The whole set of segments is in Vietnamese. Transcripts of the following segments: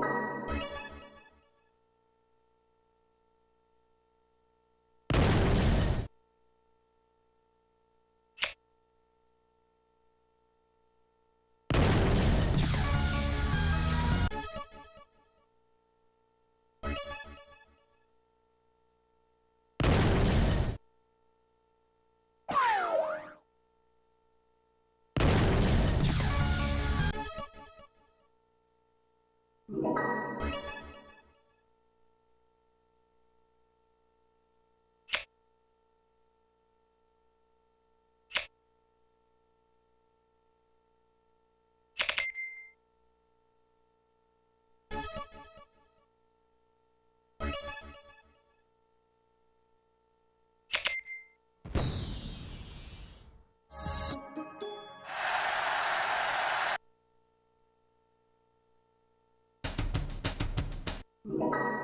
Thank you. you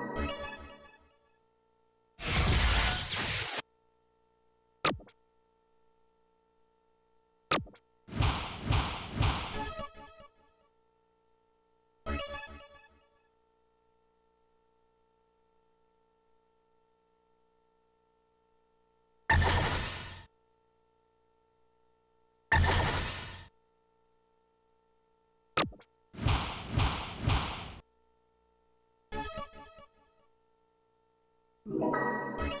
Tchau!